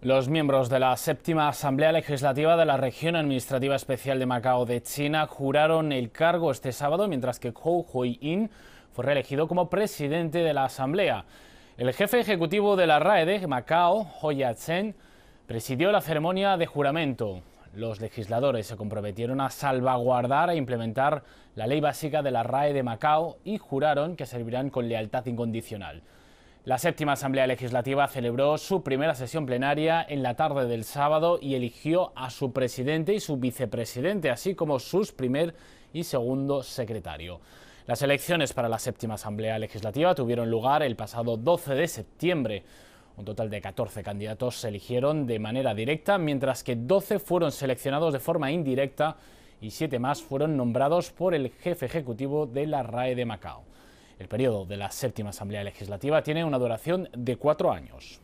Los miembros de la séptima Asamblea Legislativa de la Región Administrativa Especial de Macao de China juraron el cargo este sábado, mientras que Hou Hui-in fue reelegido como presidente de la Asamblea. El jefe ejecutivo de la RAE de Macao, Ho Yat-sen, presidió la ceremonia de juramento. Los legisladores se comprometieron a salvaguardar e implementar la ley básica de la RAE de Macao y juraron que servirán con lealtad incondicional. La séptima Asamblea Legislativa celebró su primera sesión plenaria en la tarde del sábado y eligió a su presidente y su vicepresidente, así como sus primer y segundo secretario. Las elecciones para la séptima Asamblea Legislativa tuvieron lugar el pasado 12 de septiembre. Un total de 14 candidatos se eligieron de manera directa, mientras que 12 fueron seleccionados de forma indirecta y 7 más fueron nombrados por el jefe ejecutivo de la RAE de Macao. El periodo de la séptima Asamblea Legislativa tiene una duración de cuatro años.